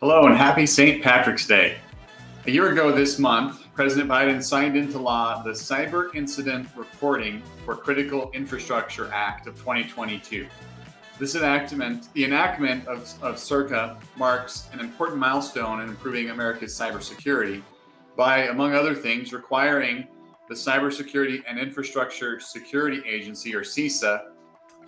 Hello and happy St. Patrick's Day. A year ago this month, President Biden signed into law the Cyber Incident Reporting for Critical Infrastructure Act of 2022. This enactment, the enactment of, of CIRCA marks an important milestone in improving America's cybersecurity by, among other things, requiring the Cybersecurity and Infrastructure Security Agency, or CISA,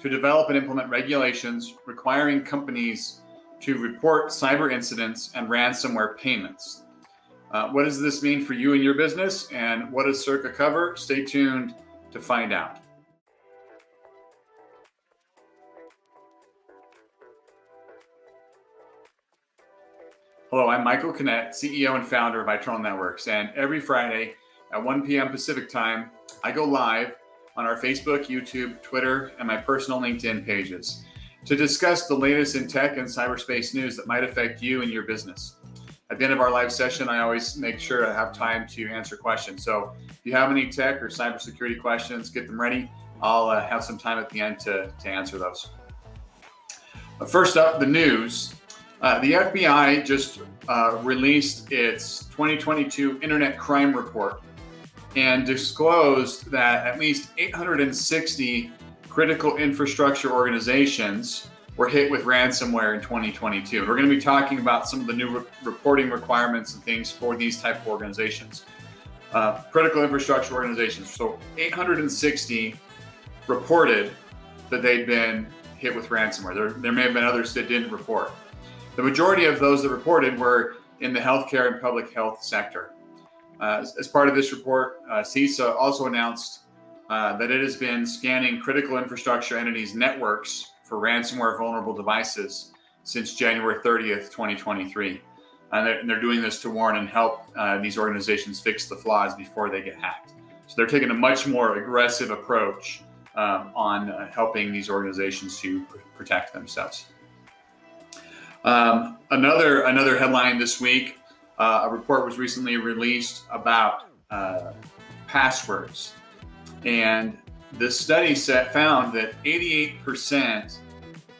to develop and implement regulations requiring companies to report cyber incidents and ransomware payments. Uh, what does this mean for you and your business? And what does CIRCA cover? Stay tuned to find out. Hello, I'm Michael Canet, CEO and founder of ITernal Networks. And every Friday at 1 p.m. Pacific time, I go live on our Facebook, YouTube, Twitter, and my personal LinkedIn pages to discuss the latest in tech and cyberspace news that might affect you and your business. At the end of our live session, I always make sure I have time to answer questions. So if you have any tech or cybersecurity questions, get them ready. I'll uh, have some time at the end to, to answer those. First up, the news. Uh, the FBI just uh, released its 2022 Internet Crime Report and disclosed that at least 860 critical infrastructure organizations were hit with ransomware in 2022. We're going to be talking about some of the new re- reporting requirements and things for these type of organizations. Uh, critical infrastructure organizations. So 860 reported that they'd been hit with ransomware. There, there may have been others that didn't report. The majority of those that reported were in the healthcare and public health sector. Uh, as, as, part of this report, uh, CISA also announced uh, that it has been scanning critical infrastructure entities' networks for ransomware vulnerable devices since January 30th, 2023. And they're, and they're doing this to warn and help uh, these organizations fix the flaws before they get hacked. So they're taking a much more aggressive approach um, on uh, helping these organizations to pr- protect themselves. Um, another another headline this week: uh, a report was recently released about uh, passwords and this study set found that 88%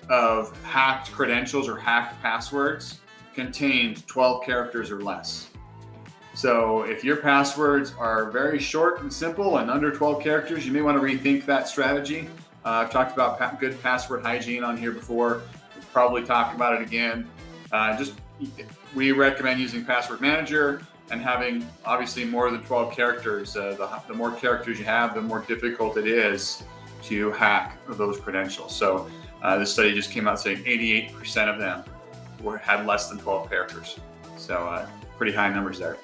of hacked credentials or hacked passwords contained 12 characters or less. So if your passwords are very short and simple and under 12 characters, you may want to rethink that strategy. Uh, I've talked about pa- good password hygiene on here before. We'll probably talk about it again. Uh, just we recommend using Password Manager and having obviously more than 12 characters, uh, the, the, more characters you have, the more difficult it is to hack those credentials. So uh, this study just came out saying 88% of them were, had less than 12 characters. So uh, pretty high numbers there.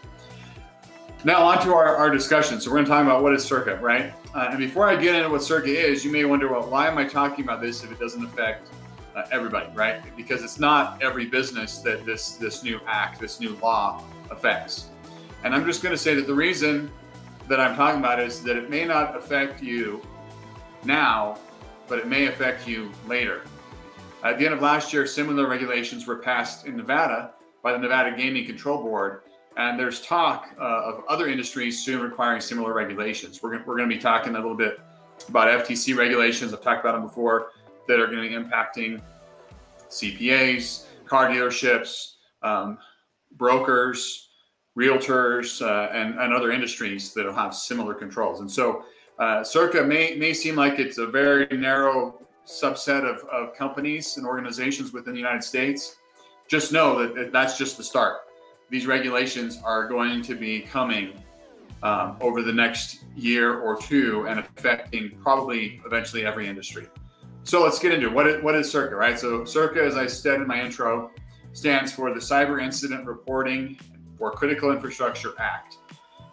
Now on to our, our discussion. So we're to talk about what is CIRCA, right? Uh, and before I get into what CIRCA is, you may wonder, well, why am I talking about this if it doesn't affect uh, everybody, right? Because it's not every business that this this new act, this new law affects. And I'm just going to say that the reason that I'm talking about is that it may not affect you now, but it may affect you later. At the end of last year, similar regulations were passed in Nevada by the Nevada Gaming Control Board, and there's talk uh, of other industries soon requiring similar regulations. We're, we're going to be talking a little bit about FTC regulations. I've talked about them before that are going to be impacting CPAs, car dealerships, um, brokers, realtors uh, and, and other industries that'll have similar controls. And so uh, CIRCA may, may seem like it's a very narrow subset of, of companies and organizations within the United States. Just know that that's just the start. These regulations are going to be coming um, over the next year or two and affecting probably eventually every industry. So let's get into it. What is, what is CIRCA, right? So CIRCA, as I said in my intro, stands for the Cyber Incident Reporting or Critical Infrastructure Act.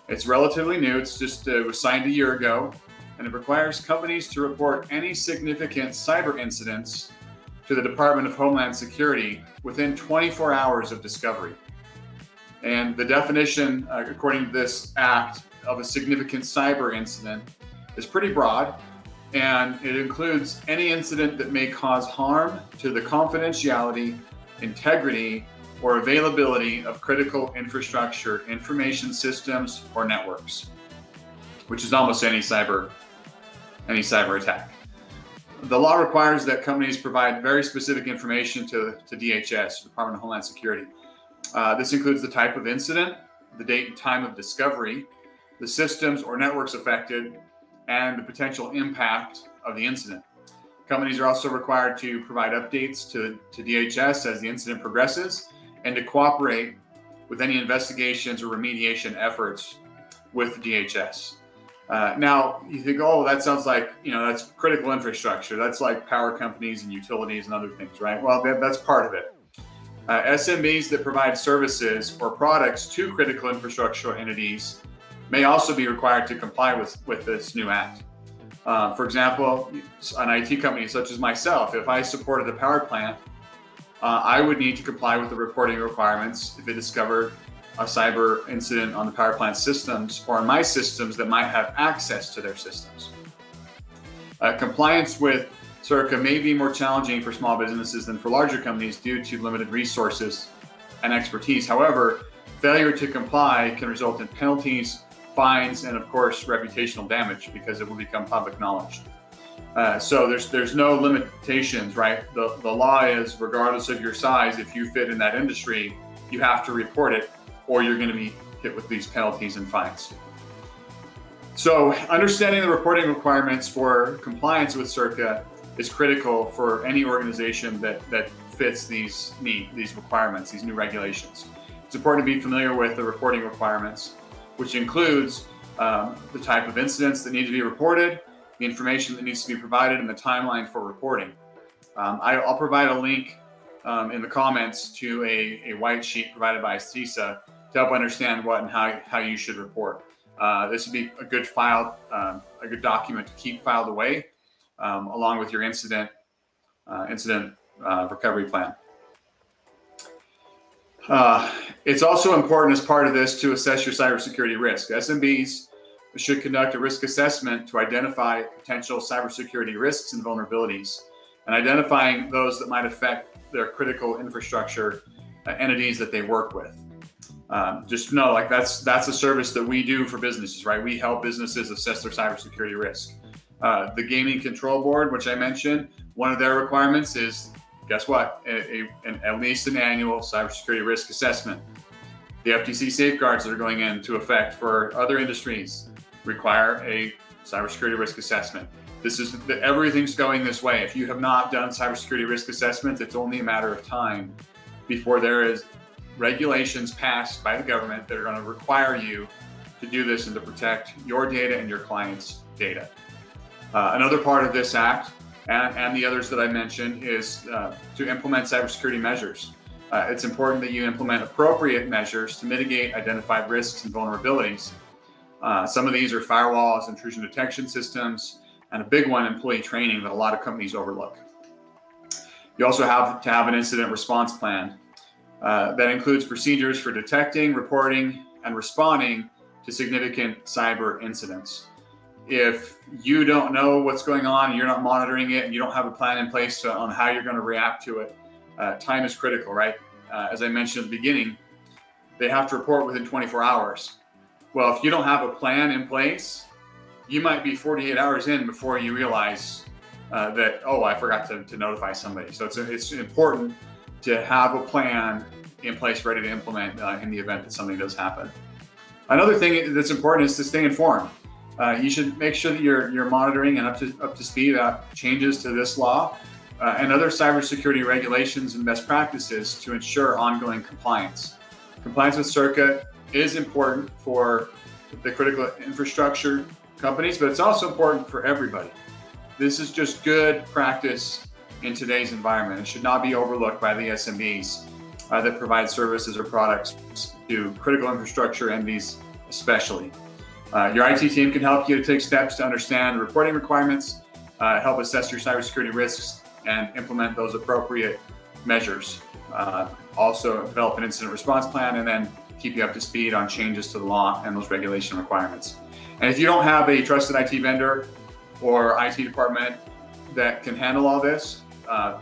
It's relatively new. It's just uh, was signed a year ago, and it requires companies to report any significant cyber incidents to the Department of Homeland Security within 24 hours of discovery. And the definition, uh, according to this act, of a significant cyber incident is pretty broad, and it includes any incident that may cause harm to the confidentiality, integrity, or availability of critical infrastructure, information systems, or networks, which is almost any cyber any cyber attack. The law requires that companies provide very specific information to, to DHS, Department of Homeland Security. Uh, this includes the type of incident, the date and time of discovery, the systems or networks affected, and the potential impact of the incident. Companies are also required to provide updates to, to DHS as the incident progresses and to cooperate with any investigations or remediation efforts with DHS. Uh, now, you think, oh, that sounds like, you know, that's critical infrastructure. That's like power companies and utilities and other things, right? Well, that, that's part of it. Uh, SMBs that provide services or products to critical infrastructure entities may also be required to comply with, with this new act. Uh, for example, an IT company such as myself, if I supported a power plant, uh, I would need to comply with the reporting requirements if it discovered a cyber incident on the power plant systems or on my systems that might have access to their systems. Uh, compliance with CIRCA may be more challenging for small businesses than for larger companies due to limited resources and expertise. However, failure to comply can result in penalties fines, and of course, reputational damage because it will become public knowledge. Uh, so there's there's no limitations, right? The, the law is regardless of your size, if you fit in that industry, you have to report it or you're going to be hit with these penalties and fines. So understanding the reporting requirements for compliance with CIRCA is critical for any organization that, that fits these need, these requirements, these new regulations. It's important to be familiar with the reporting requirements which includes um, the type of incidents that need to be reported, the information that needs to be provided, and the timeline for reporting. Um, I, will provide a link um, in the comments to a, a, white sheet provided by CISA to help understand what and how, how you should report. Uh, this would be a good file, um, a good document to keep filed away, um, along with your incident uh, incident uh, recovery plan. Uh, it's also important as part of this to assess your cybersecurity risk. SMBs should conduct a risk assessment to identify potential cybersecurity risks and vulnerabilities, and identifying those that might affect their critical infrastructure uh, entities that they work with. Um, just know, like that's that's a service that we do for businesses, right? We help businesses assess their cybersecurity risk. Uh, the Gaming Control Board, which I mentioned, one of their requirements is guess what? A, a, an, at least an annual cybersecurity risk assessment. The FTC safeguards that are going into effect for other industries require a cybersecurity risk assessment. This is everything's going this way. If you have not done cybersecurity risk assessments, it's only a matter of time before there is regulations passed by the government that are going to require you to do this and to protect your data and your clients' data. Uh, another part of this act and, and the others that I mentioned is uh, to implement cybersecurity measures. Uh, it's important that you implement appropriate measures to mitigate identified risks and vulnerabilities. Uh, some of these are firewalls, intrusion detection systems, and a big one, employee training that a lot of companies overlook. You also have to have an incident response plan uh, that includes procedures for detecting, reporting, and responding to significant cyber incidents if you don't know what's going on you're not monitoring it and you don't have a plan in place to, on how you're going to react to it, uh, time is critical, right? Uh, as I mentioned at the beginning, they have to report within 24 hours. Well, if you don't have a plan in place, you might be 48 hours in before you realize uh, that, oh, I forgot to, to notify somebody. So it's, it's important to have a plan in place ready to implement uh, in the event that something does happen. Another thing that's important is to stay informed. Uh, you should make sure that you're you're monitoring and up to up to speed about changes to this law uh, and other cybersecurity regulations and best practices to ensure ongoing compliance. Compliance with CIRCA is important for the critical infrastructure companies, but it's also important for everybody. This is just good practice in today's environment. It should not be overlooked by the SMBs uh, that provide services or products to critical infrastructure entities, especially. Uh, your IT team can help you to take steps to understand reporting requirements, uh, help assess your cybersecurity risks, and implement those appropriate measures. Uh, also, develop an incident response plan and then keep you up to speed on changes to the law and those regulation requirements. And if you don't have a trusted IT vendor or IT department that can handle all this, uh,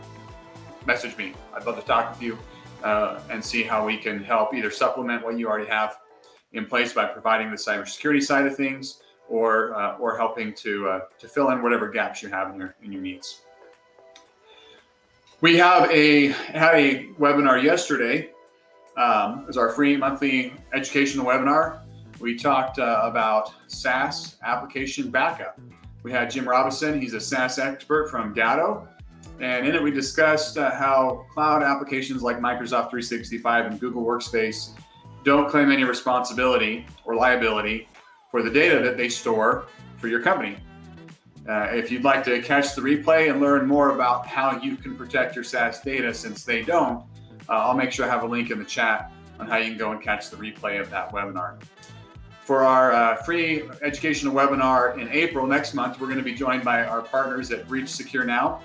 message me. I'd love to talk with you uh, and see how we can help either supplement what you already have in place by providing the cybersecurity side of things or uh, or helping to uh, to fill in whatever gaps you have in your in your needs. We have a had a webinar yesterday um, is our free monthly educational webinar. We talked uh, about SaaS application backup. We had Jim Robison, he's a SaaS expert from Datto. And in it, we discussed uh, how cloud applications like Microsoft 365 and Google Workspace don't claim any responsibility or liability for the data that they store for your company. Uh, if you'd like to catch the replay and learn more about how you can protect your SaaS data since they don't, uh, I'll make sure I have a link in the chat on how you can go and catch the replay of that webinar. For our uh, free educational webinar in April next month, we're going to be joined by our partners at Breach Secure Now.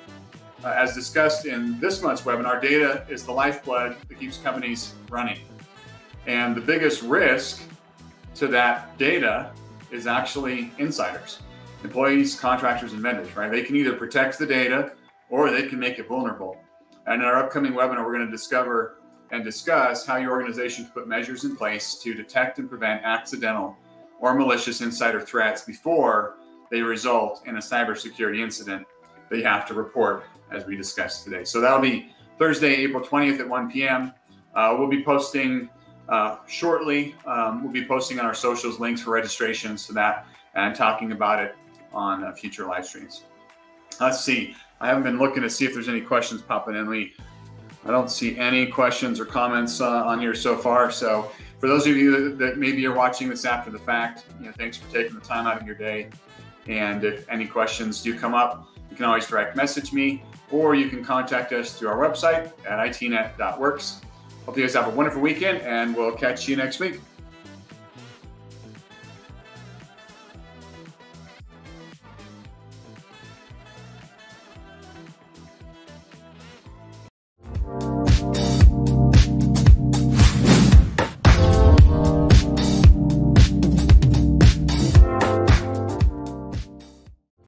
Uh, as discussed in this month's webinar, data is the lifeblood that keeps companies running. And the biggest risk to that data is actually insiders employees, contractors, and vendors, right? They can either protect the data or they can make it vulnerable. And in our upcoming webinar, we're going to discover and discuss how your organization can put measures in place to detect and prevent accidental or malicious insider threats before they result in a cybersecurity incident that you have to report, as we discussed today. So that'll be Thursday, April 20th at 1 p.m. Uh, we'll be posting uh, shortly. Um, we'll be posting on our socials links for registrations to that and talking about it on uh, future live streams. Let's see. I haven't been looking to see if there's any questions popping in. We, I don't see any questions or comments uh, on here so far. So for those of you that, that, maybe are watching this after the fact, you know, thanks for taking the time out of your day. And if any questions do come up, you can always direct message me, or you can contact us through our website at itnet.works. Hope you guys have a wonderful weekend, and we'll catch you next week.